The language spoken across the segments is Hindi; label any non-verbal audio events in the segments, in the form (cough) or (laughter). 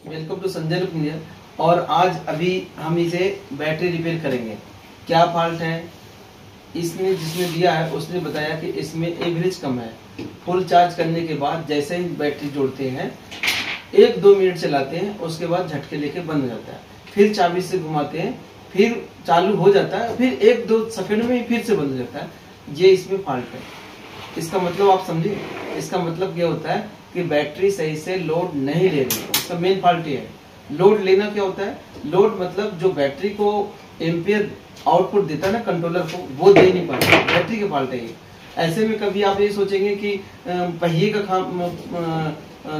वेलकम टू संजय लुक और आज अभी हम इसे बैटरी रिपेयर करेंगे। क्या फॉल्ट है? इसने जिसने दिया है, उसने बताया कि इसमें एवरेज कम है। फुल चार्ज करने के बाद जैसे ही बैटरी जोड़ते हैं, एक दो मिनट चलाते हैं, उसके बाद झटके लेके बंद हो जाता है। फिर चाबी से घुमाते हैं, फिर चालू हो जाता है, फिर एक दो सेकंड में ही फिर से बंद हो जाता है। ये इसमें फॉल्ट है। इसका मतलब आप समझे इसका मतलब ये होता है? कि बैटरी सही से लोड नहीं ले रही। उसका मेन फॉल्ट है। लोड लेना क्या होता है? लोड मतलब जो बैटरी को एम्पियर आउटपुट देता है ना कंट्रोलर को, वो दे नहीं पाता। बैटरी के फॉल्ट है ये। ऐसे में कभी आप ये सोचेंगे कि पहिए का खाम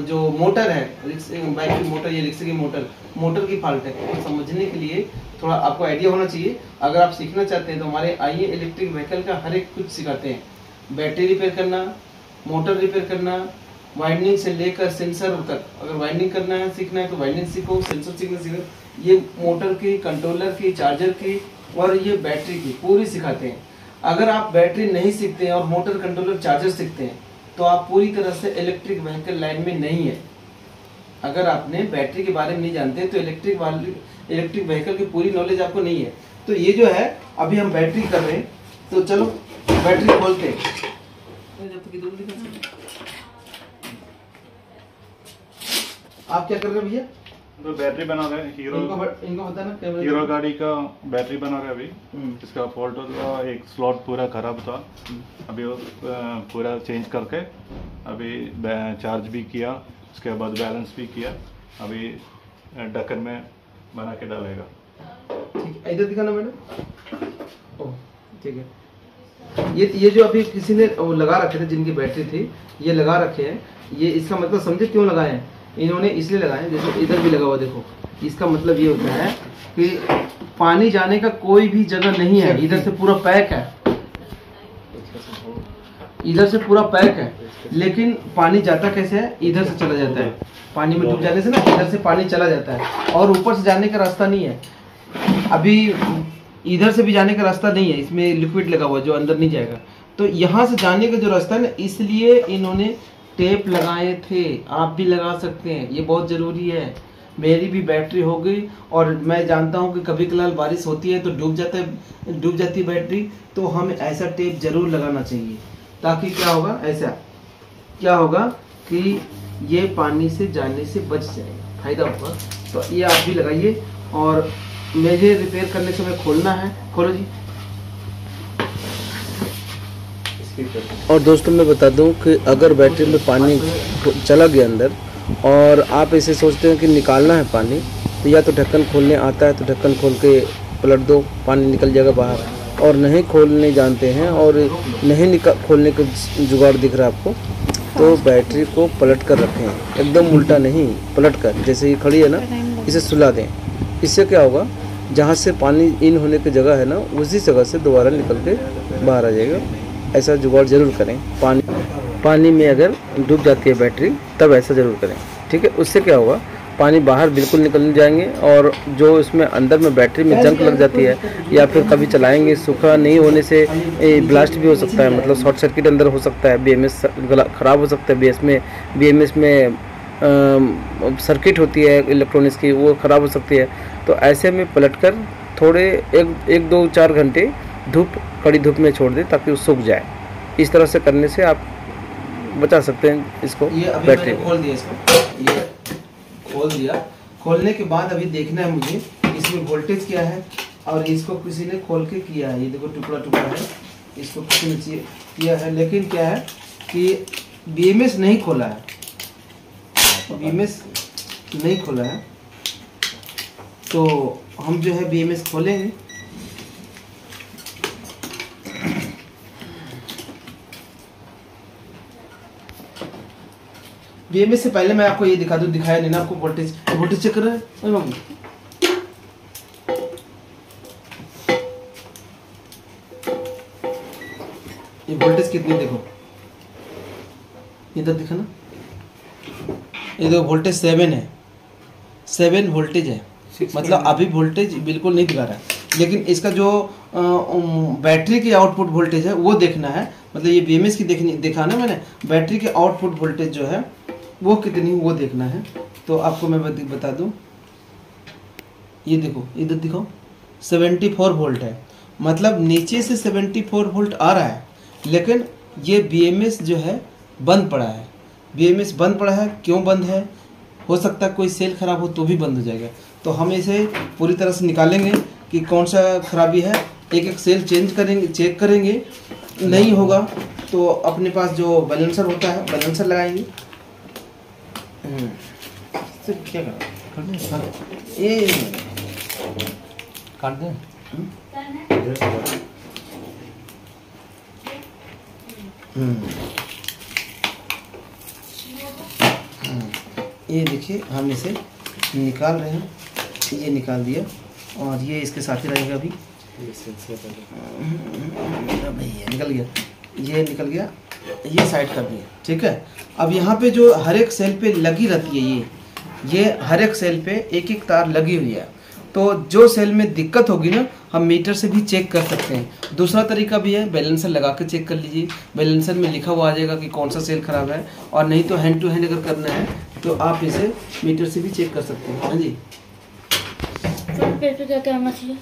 जो मोटर है बाइक की मोटर, या रिक्शे की मोटर मोटर की फॉल्ट है। वो समझने के लिए थोड़ा आपको आइडिया होना चाहिए। अगर आप सीखना चाहते हैं तो हमारे आइए इलेक्ट्रिक व्हीकल का हर एक कुछ सिखाते हैं। बैटरी रिपेयर करना मोटर रिपेयर करना वाइंडिंग से लेकर सेंसर तक। अगर वाइंडिंग करना है, सीखना है तो वाइंडिंग सीखो सेंसर सीखना सीखो। ये मोटर की कंट्रोलर की चार्जर की और ये बैटरी की पूरी सिखाते हैं। अगर आप बैटरी नहीं सीखते हैं और मोटर कंट्रोलर चार्जर सीखते हैं तो आप पूरी तरह से इलेक्ट्रिक व्हीकल लाइन में नहीं है। अगर आपने बैटरी के बारे में नहीं जानते तो इलेक्ट्रिक वाली इलेक्ट्रिक व्हीकल की पूरी नॉलेज आपको नहीं है। तो ये जो है, अभी हम बैटरी कर रहे हैं। तो चलो बैटरी खोलते हैं जब तक इधर दिखा सकते। आप क्या कर रहे हैं भैया? तो बैटरी बना रहे हीरो इनको बत- इनको बताना कैमरे हीरो गाड़ी का बैटरी बना रहे अभी। हम्म। इसका फॉल्ट था एक स्लॉट पूरा खराब था। अभी वो पूरा चेंज करके अभी चार्ज भी किया उसके बाद बैलेंस भी किया। अभी ढक्कन में बना के डालेगा। ठीक है इधर दिखाना मैडम। ओ ठीक है। ये ये जो अभी किसी ने वो लगा रखे थे जिनकी बैटरी थी ये लगा रखे हैं। ये इसका मतलब समझे क्यों लगाए हैं? इन्होंने इसलिए लगाए, जैसे इधर भी लगा हुआ देखो। इसका मतलब ये होता है कि पानी जाने का कोई भी जगह नहीं है, इधर से पूरा पैक है। इधर से पूरा पैक है, लेकिन पानी जाता कैसे है? इधर से चला जाता है। पानी में डूब जाने से ना, इधर से पानी चला जाता है। और ऊपर से जाने का रास्ता नहीं है। अभी इधर से भी जाने का रास्ता नहीं है, इसमें लिक्विड लगा हुआ जो अंदर नहीं जाएगा। तो यहाँ से जाने का जो रास्ता है ना, इसलिए इन्होंने टेप लगाए थे, आप भी लगा सकते हैं, ये बहुत ज़रूरी है। मेरी भी बैटरी हो गई और मैं जानता हूँ कि कभी कभार बारिश होती है तो डूब जाता है, डूब जाती है बैटरी तो हमें ऐसा टेप ज़रूर लगाना चाहिए। ताकि क्या होगा, ऐसा, क्या होगा कि ये पानी से जाने से बच जाएगा फ़ायदा होगा। तो ये आप भी लगाइए और मुझे रिपेयर करने से समय खोलना है। खोलो जी। और दोस्तों मैं बता दूँ कि अगर बैटरी में पानी चला गया अंदर, और आप इसे सोचते हैं कि निकालना है पानी तो या तो ढक्कन खोलने आता है तो ढक्कन खोल के पलट दो, पानी निकल जाएगा बाहर। और नहीं खोलने जानते हैं, और नहीं निकाल खोलने का जुगाड़ दिख रहा है आपको तो बैटरी को पलट कर रखें। एकदम उल्टा नहीं, पलट कर, जैसे ये खड़ी है ना, इसे सुला दें। इससे क्या होगा, जहाँ से पानी इन होने की जगह है ना, उसी जगह से दोबारा निकल के बाहर आ जाएगा। ऐसा जुगाड़ ज़रूर करें। पानी पानी में अगर डूब जाती है बैटरी, तब ऐसा ज़रूर करें। ठीक है? उससे क्या होगा? पानी बाहर बिल्कुल निकल जाएँगे और जो इसमें अंदर में बैटरी में जंक लग जाती है या फिर कभी चलाएँगे, सूखा नहीं होने से ब्लास्ट भी हो सकता है। मतलब शॉर्ट सर्किट अंदर हो सकता है बीएमएस ख़राब हो सकता है। बीएस में बीएमएस में सर्किट होती है इलेक्ट्रॉनिक्स की, वो ख़राब हो सकती है। तो ऐसे में पलटकर थोड़े एक एक दो चार घंटे धूप कड़ी धूप में छोड़ दें ताकि वो सूख जाए। इस तरह से करने से आप बचा सकते हैं इसको ये अभी बैटरी खोल दिया इसको। ये खोल दिया। खोलने के बाद अभी देखना है मुझे इसमें वोल्टेज क्या है और इसको किसी ने खोल के किया है। ये देखो टुकड़ा टुकड़ा है। इसको किसी ने किया है। लेकिन क्या है कि बीएमएस नहीं खोला है। बीएमएस नहीं खोला है। तो हम जो है बीएमएस खोलेंगे बीएमएस से पहले मैं आपको ये दिखा दूँ दिखाया नहीं ना आपको वोल्टेज वोल्टेज चेक कर रहे हैं? ये वोल्टेज कितनी देखो। इधर दिखा ना। ये देखो वोल्टेज सेवन है। सेवन वोल्टेज है। मतलब अभी वोल्टेज बिल्कुल नहीं दिखा रहा है। लेकिन इसका जो बैटरी की आउटपुट वोल्टेज है वो देखना है। मतलब ये बीएमएस की देखनी दिखाना मैंने। बैटरी के आउटपुट वोल्टेज जो है वो कितनी, वो देखना है। तो आपको मैं बता दूँ। ये देखो, इधर दिखाओ। 74 वोल्ट है। मतलब नीचे से 74 वोल्ट आ रहा है, लेकिन ये बीएमएस जो है, बंद पड़ा है। बीएमएस बंद पड़ा है, क्यों बंद है? हो सकता है कोई सेल खराब हो तो भी बंद हो जाएगा। तो हम इसे पूरी तरह से निकालेंगे कि कौन सा खराबी है। एक एक सेल चेंज करेंगे चेक करेंगे। नहीं होगा तो अपने पास जो बैलेंसर होता है बैलेंसर लगाएँगे। हम्म, हाँ, हम्म। हम्म, ये देखिए हम इसे निकाल रहे हैं ये निकाल दिया और ये इसके साथ ही रहेगा अभी भैया निकल गया ये निकल गया ये साइड कर दिया ठीक है? अब यहाँ पे जो हर एक सेल पे लगी रहती है ये ये हर एक सेल पे एक एक तार लगी हुई है। तो जो सेल में दिक्कत होगी ना, हम मीटर से भी चेक कर सकते हैं। दूसरा तरीका भी है बैलेंसर लगा के चेक कर लीजिए। बैलेंसर में लिखा हुआ आ जाएगा कि कौन सा सेल खराब है, और नहीं तो हैंड टू हैंड अगर करना है तो आप इसे मीटर से भी चेक कर सकते हैं। हाँ जी फ्रंट पेज पे क्या क्या आना चाहिए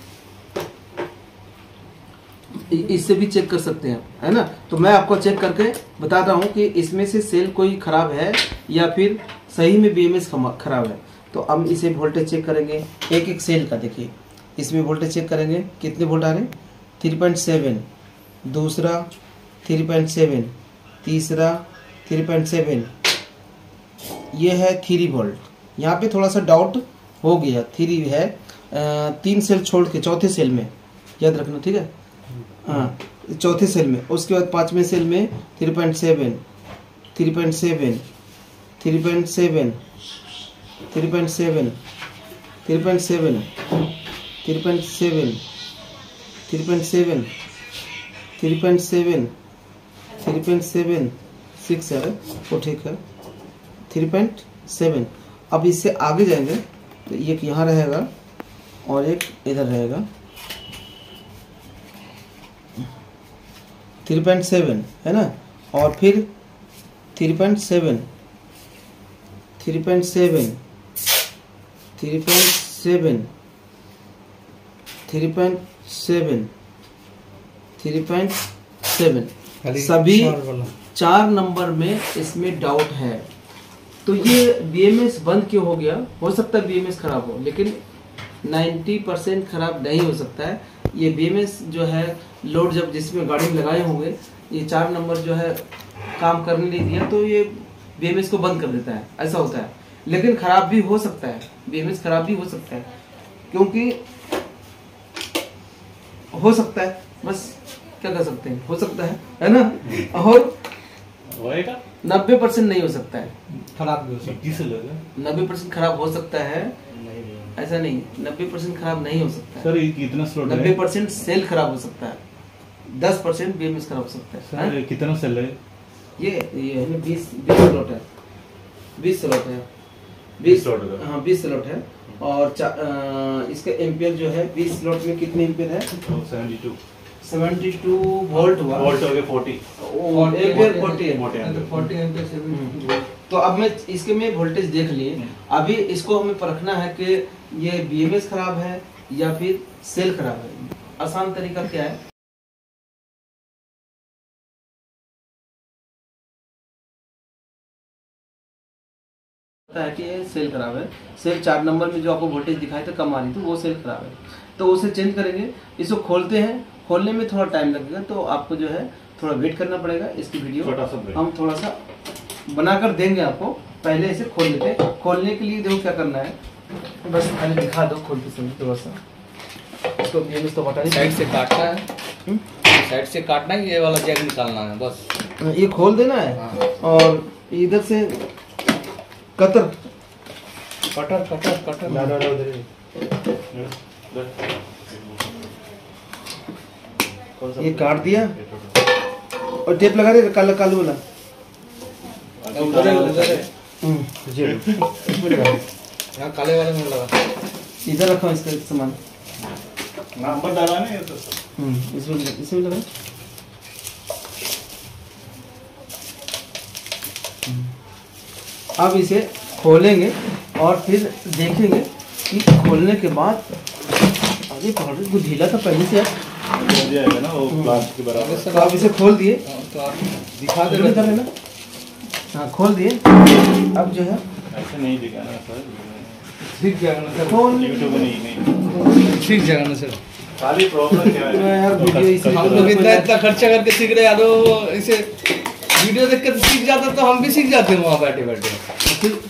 इ- इससे भी चेक कर सकते हैं, है ना? तो मैं आपको चेक करके बताता हूँ कि इसमें से सेल कोई खराब है या फिर सही में बीएमएस खराब है। तो हम इसे वोल्टेज चेक करेंगे। एक एक सेल का देखिए। इसमें वोल्टेज चेक करेंगे। कितने वोल्ट आ रहे थ्री पॉइंट सेवन दूसरा थ्री पॉइंट सेवन तीसरा थ्री पॉइंट सेवन ये है थ्री वोल्ट यहाँ पे थोड़ा सा डाउट हो गया। थ्री है तीन सेल छोड़ के, चौथे सेल में। याद रखना, ठीक है? हाँ चौथे सेल में उसके बाद पाँचवें सेल में three point seven three point seven three point seven three point seven three point seven three point seven three point seven three point seven three point seven six है वो ठीक है थ्री पॉइंट सेवन अब इससे आगे जाएँगे तो एक यहाँ रहेगा और एक इधर रहेगा थ्री पॉइंट सेवन है ना? और फिर three point seven three point seven three point seven three point seven three point seven सभी चार नंबर में इसमें डाउट है। तो ये बीएमएस बंद क्यों हो गया? हो सकता है बीएमएस खराब हो लेकिन 90 परसेंट खराब नहीं हो सकता है। ये बीएमएस जो है लोड जब जिसमें गाड़ी में लगाए होंगे ये चार नंबर जो है काम करने नहीं दिया तो ये बीएमएस को बंद कर देता है। ऐसा होता है। लेकिन खराब भी हो सकता है। बीएमएस खराब भी हो सकता है। क्योंकि हो सकता है। बस क्या कर सकते हैं? हो सकता है। है ना? (laughs) और होएगा। नब्बे परसेंट नहीं हो सकता है। खराब भी हो सकता लगा नब्बे परसेंट खराब हो सकता है। ऐसा नहीं नब्बे परसेंट खराब नहीं हो सकता है। सर ये कितना स्लॉट नब्बे परसेंट सेल खराब हो सकता है। दस परसेंट बीएमएस खराब हो सकता है। सर हाँ? कितना सेल है? ये ये है ना बीस बीस स्लॉट है। बीस स्लॉट है। बीस स्लॉट हाँ। बीस स्लॉट है। और अ, इसका एम्पियर जो है बीस स्लॉट में कितने एम्पियर है? Seventy two seventy two volt हुआ। वोल्ट हो गया फोर्टी एम्पियर फोर्टी है फोर्टी एम्पियर से तो अब मैं इसके में वोल्टेज देख लिए। अभी इसको हमें परखना है कि ये बीएमएस खराब है या फिर सेल खराब है। आसान तरीका क्या है? है कि ये सेल खराब है। सेल चार नंबर में जो आपको वोल्टेज दिखाई था कम आ रही थी वो सेल खराब है। तो उसे चेंज करेंगे। इसको खोलते हैं। खोलने में थोड़ा टाइम लगेगा तो आपको जो है थोड़ा वेट करना पड़ेगा इसकी वीडियो हम थोड़ा सा बनाकर देंगे आपको पहले इसे खोल लेते हैं। खोलने के लिए देखो क्या करना है। बस पहले दिखा दो खोलते समय थोड़ा सा। तो ये तो बता साइड से काटना है। हम्म? साइड से काटना है ये वाला जैक निकालना है बस। ये खोल देना है। हाँ। और इधर से कतर। Cutter cutter cutter. ये काट दिया। और टेप लगा दे काला कालू वाला। है, है। हम्म, (laughs) काले वाले में लगा। इधर रखो इसका सामान। नंबर डाला नहीं है तो। हम्म, इसमें इसमें लगा। अब इसे खोलेंगे और फिर देखेंगे कि खोलने के बाद अरे पाउडर को ढीला था पहले से यार। हो जाएगा ना वो प्लास्टिक के बराबर तो आप इसे खोल दिए। हाँ, तो आप दिखा दे इधर है ना। हाँ खोल दिए। अब जो है। ऐसे नहीं दिखाना सर। ठीक जाएगा ना सर। खोल। यूट्यूब नहीं नहीं। ठीक जाएगा ना सर। खाली प्रॉब्लम क्या है? यार वीडियो इसी हम लोग इतना इतना खर्चा करके सीख रहे हैं यार इसे वीडियो देख कर सीख जाता तो हम भी सीख जाते हैं वहाँ बैठे बैठे।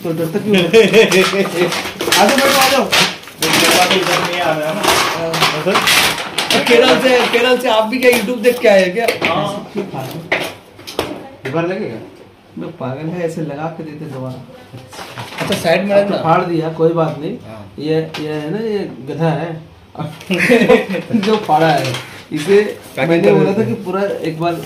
तो डरता क्यों (laughs) आ जाओ बैठो आ जाओ। उसके बाद इधर नहीं आ रहा है ना। सर। तो केरल से केरल से आप भी क्या यूट्यूब देख के आए क्या? हाँ। लगेगा मैं पागल है ऐसे लगा के देते दोबारा। अच्छा साइड में रखना तो फाड़ दिया कोई बात नहीं। हाँ। ये ये है ना ये गधा है। (laughs) जो फाड़ा है। इसे मैंने बोला था कि पूरा एक बार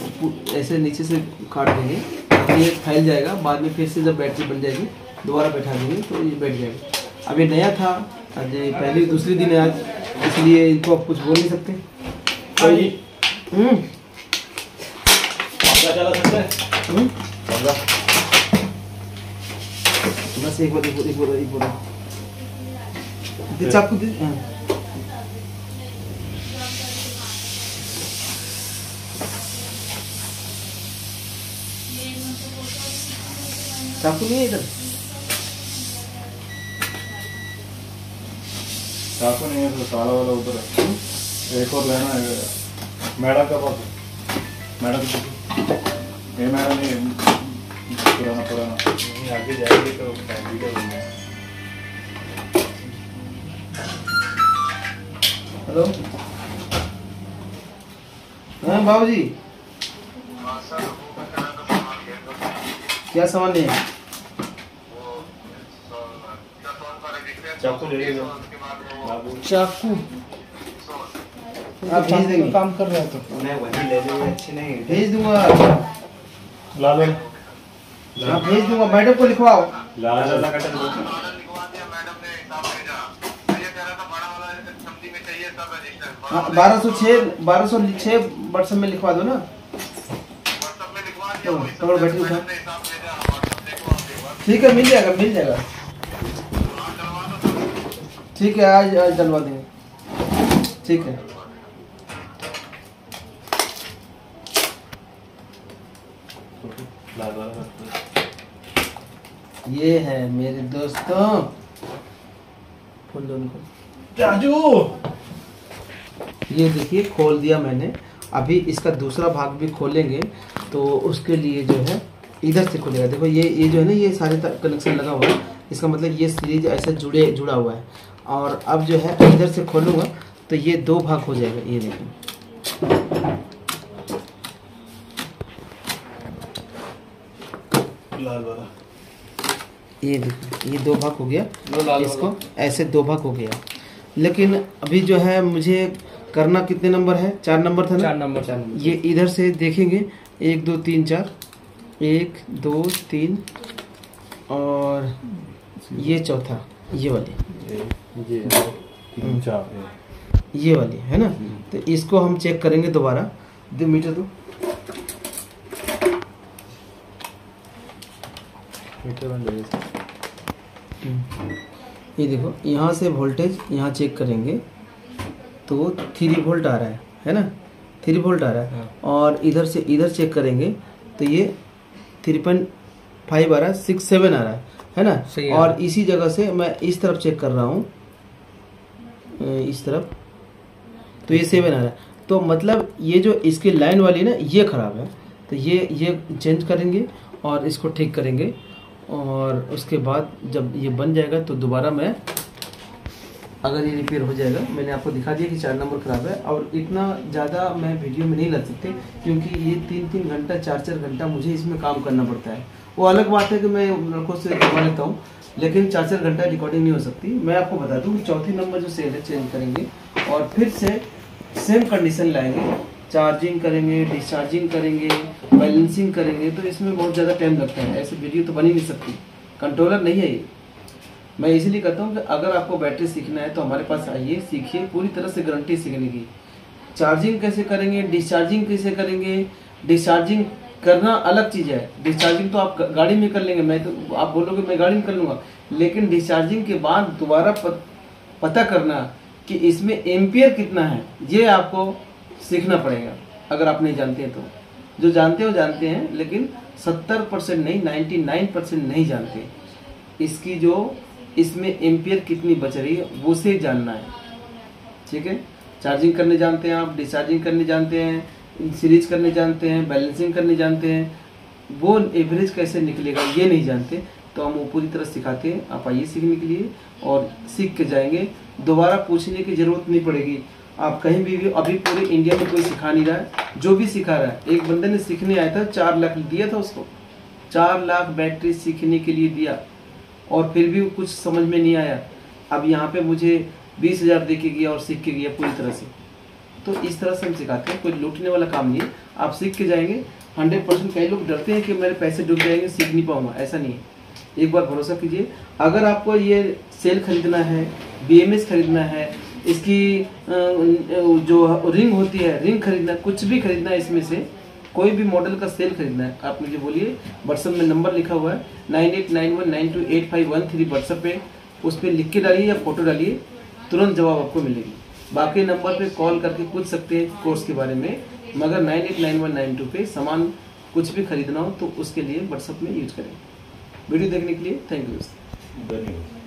ऐसे नीचे से काट देंगे। तो ये फैल जाएगा बाद में फिर से जब बैटरी बन जाएगी दोबारा बैठा देंगे तो ये बैठ जाएगा। अब ये नया था आज पहली दूसरी दिन है आज। इसलिए इनको आप कुछ बोल नहीं सकते। तो हम्म। चला सकता है? हम्म। बस एक बार एक बार एक बार एक बार। चाकू दे हाँ। चाकू नहीं है इधर? चाकू नहीं है तो साला वाला उधर है एक और लेना है मैडम का पास मैडम ये मैडम नहीं पुराना पुराना आगे जाएगी तो वीडियो बन हेलो हाँ बाबू जी क्या सामान नहीं है चाकू ले लीजिए चाकू। आप भेज देंगे। काम कर रहे हो तो। मैं वही ले लूँ अच्छी नहीं भेज दूँगा। ला लो हाँ भेज दूँगा। मैडम को लिखवाओ। ला लो हाँ बारह सौ छः बारह सौ छः व्हाट्सएप में लिखवा दो ना। तो उठा ठीक है मिल जाएगा मिल जाएगा। ठीक है आज आज डलवा देंगे। ठीक है। ये है मेरे दोस्तों फुल दोनों को। राजू! ये देखिए खोल दिया मैंने। अभी इसका दूसरा भाग भी खोलेंगे तो उसके लिए जो है इधर से खोलेगा। देखो ये ये जो है ना ये सारे कनेक्शन लगा हुआ है। इसका मतलब ये सीरीज़ ऐसे जुड़े जुड़ा हुआ है। और अब जो है इधर से खोलूँगा तो ये दो भाग हो जाएगा ये देखो लाल वाला। ये ये दो भाग हो गया। इसको ऐसे दो भाग हो गया। लेकिन अभी जो है मुझे करना कितने नंबर है? चार नंबर था ना? चार नंबर चार नंबर। ये इधर से देखेंगे। एक दो तीन चार। एक दो तीन। और ये चौथा। ये वाली। ये तीन चार ये। वाली है ना? तो इसको हम चेक करेंगे दोबारा। दो मीटर दो। जाएगा ये देखो यहाँ से वोल्टेज यहाँ चेक करेंगे तो थ्री वोल्ट आ रहा है है ना? थ्री वोल्ट आ रहा है। और इधर से इधर चेक करेंगे तो ये थ्री पॉइंट फाइव आ रहा है सिक्स सेवन आ रहा है। है ना? सही है। और इसी जगह से मैं इस तरफ़ चेक कर रहा हूँ। इस तरफ़। तो ये सेवन आ रहा है। तो मतलब ये जो इसकी लाइन वाली ना ये खराब है। तो ये ये चेंज करेंगे और इसको ठीक करेंगे। और उसके बाद जब ये बन जाएगा तो दोबारा मैं अगर ये रिपेयर हो जाएगा मैंने आपको दिखा दिया कि चार नंबर खराब है। और इतना ज़्यादा मैं वीडियो में नहीं ला सकते क्योंकि ये तीन तीन घंटा चार चार घंटा मुझे इसमें काम करना पड़ता है। वो अलग बात है कि मैं लड़कों से करवा लेता हूँ, लेकिन चार चार घंटा रिकॉर्डिंग नहीं हो सकती। मैं आपको बता दूँ कि चौथी नंबर जो सेल है चेंज करेंगे और फिर से सेम कंडीशन लाएँगे। चार्जिंग करेंगे डिस्चार्जिंग करेंगे बैलेंसिंग करेंगे तो इसमें बहुत ज़्यादा टाइम लगता है। ऐसे वीडियो तो बन नहीं सकती। कंट्रोलर नहीं है ये। मैं इसीलिए कहता हूँ कि अगर आपको बैटरी सीखना है तो हमारे पास आइए, सीखिए, पूरी तरह से गारंटी सीखने की। चार्जिंग कैसे करेंगे? डिस्चार्जिंग कैसे करेंगे? डिस्चार्जिंग करना अलग चीज़ है। डिस्चार्जिंग तो आप गाड़ी में कर लेंगे। मैं तो आप बोलोगे मैं गाड़ी में कर लूँगा। लेकिन डिस्चार्जिंग के बाद दोबारा पता करना कि इसमें एम्पियर कितना है। ये आपको सीखना पड़ेगा, अगर आप नहीं जानते हैं तो। जो जानते हो, जानते हैं, लेकिन सत्तर परसेंट नहीं नाइन्टी नाइन परसेंट नहीं जानते। इसकी जो, इसमें एम्पियर कितनी बच रही है, वो से जानना है। ठीक है? चार्जिंग करने जानते हैं आप डिस्चार्जिंग करने जानते हैं। सीरीज़ करने जानते हैं बैलेंसिंग करने जानते हैं वो एवरेज कैसे निकलेगा ये नहीं जानते तो हम वो पूरी तरह सिखाते हैं आप आइए सीखने के लिए और सीख के जाएँगे। दोबारा पूछने की ज़रूरत नहीं पड़ेगी। आप कहीं भी, भी अभी पूरे इंडिया में कोई सिखा नहीं रहा है जो भी सिखा रहा है एक बंदे ने सीखने आया था चार लाख दिया था उसको चार लाख बैटरी सीखने के लिए दिया और फिर भी कुछ समझ में नहीं आया। अब यहाँ पे मुझे बीस हज़ार दे के गया और सीख के गया पूरी तरह से। तो इस तरह से हम सिखाते हैं, कोई लूटने वाला काम नहीं है। आप सीख के जाएँगे। हंड्रेड परसेंट कई लोग डरते हैं कि मेरे पैसे डूब जाएँगे, सीख नहीं पाऊँगा। ऐसा नहीं है। एक बार भरोसा कीजिए। अगर आपको ये सेल खरीदना है बीएमएस खरीदना है, इसकी जो रिंग होती है, रिंग खरीदना, कुछ भी खरीदना है इसमें से, कोई भी मॉडल का सेल खरीदना है, आप मुझे बोलिए। व्हाट्सएप में नंबर लिखा हुआ है, nine eight nine one nine two eight five one three WhatsApp पे। उस पर लिख के डालिए या फ़ोटो डालिए, तुरंत जवाब आपको मिलेगी। बाकी नंबर पे कॉल करके पूछ सकते हैं कोर्स के बारे में, मगर nine eight nine one nine two पे सामान कुछ भी खरीदना हो तो उसके लिए व्हाट्सएप में यूज़ करें। वीडियो देखने के लिए थैंक यू धन्यवाद।